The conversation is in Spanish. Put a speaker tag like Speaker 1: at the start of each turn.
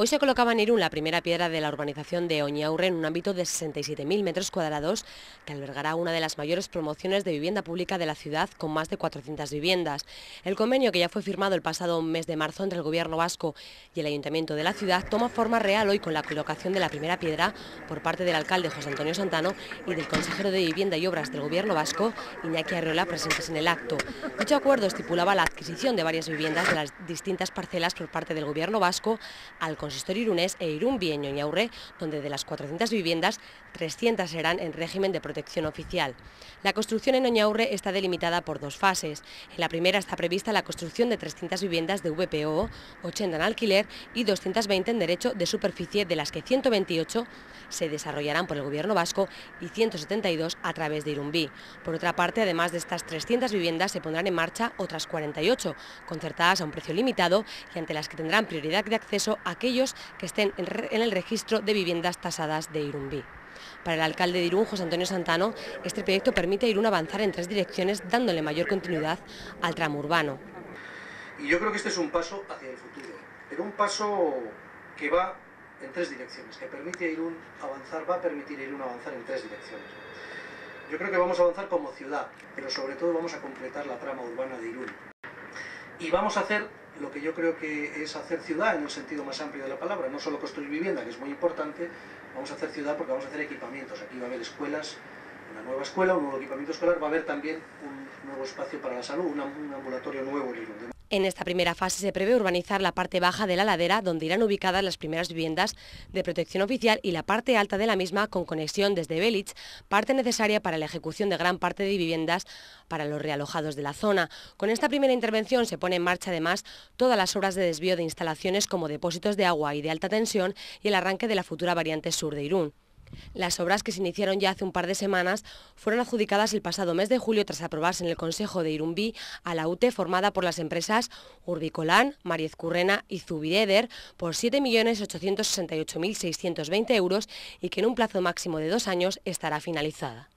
Speaker 1: Hoy se colocaba en Irún la primera piedra de la urbanización de Oñaurre en un ámbito de 67.000 metros cuadrados que albergará una de las mayores promociones de vivienda pública de la ciudad con más de 400 viviendas. El convenio que ya fue firmado el pasado mes de marzo entre el Gobierno vasco y el Ayuntamiento de la ciudad toma forma real hoy con la colocación de la primera piedra por parte del alcalde José Antonio Santano y del consejero de Vivienda y Obras del Gobierno vasco Iñaki Arreola presentes en el acto. Dicho acuerdo estipulaba la adquisición de varias viviendas de las distintas parcelas por parte del Gobierno vasco al consistorio irunés e Irún Bieño y donde de las 400 viviendas, 300 serán en régimen de protección oficial. La construcción en Oñaurre está delimitada por dos fases. En la primera está prevista la construcción de 300 viviendas de VPO, 80 en alquiler y 220 en derecho de superficie, de las que 128 se desarrollarán por el Gobierno vasco y 172 a través de Irumbí. Por otra parte, además de estas 300 viviendas, se pondrán en marcha otras 48, concertadas a un precio limitado y ante las que tendrán prioridad de acceso aquellos que estén en el registro de viviendas tasadas de Irumbí. Para el alcalde de Irún, José Antonio Santano, este proyecto permite a Irún avanzar en tres direcciones dándole mayor continuidad al tramo urbano.
Speaker 2: Y yo creo que este es un paso hacia el futuro, pero un paso que va en tres direcciones, que permite a Irún avanzar, va a permitir a Irún avanzar en tres direcciones. Yo creo que vamos a avanzar como ciudad, pero sobre todo vamos a completar la trama urbana de Irún. Y vamos a hacer lo que yo creo que es hacer ciudad en el sentido más amplio de la palabra, no solo construir vivienda, que es muy importante, vamos a hacer ciudad porque vamos a hacer equipamientos. Aquí va a haber escuelas, una nueva escuela, un nuevo equipamiento escolar, va a haber también un nuevo espacio para la salud, un ambulatorio nuevo.
Speaker 1: En esta primera fase se prevé urbanizar la parte baja de la ladera, donde irán ubicadas las primeras viviendas de protección oficial y la parte alta de la misma con conexión desde Belich, parte necesaria para la ejecución de gran parte de viviendas para los realojados de la zona. Con esta primera intervención se pone en marcha además todas las obras de desvío de instalaciones como depósitos de agua y de alta tensión y el arranque de la futura variante sur de Irún. Las obras que se iniciaron ya hace un par de semanas fueron adjudicadas el pasado mes de julio tras aprobarse en el Consejo de Irumbí a la UTE formada por las empresas Urbicolán, Mariez Currena y Zubieder por 7.868.620 euros y que en un plazo máximo de dos años estará finalizada.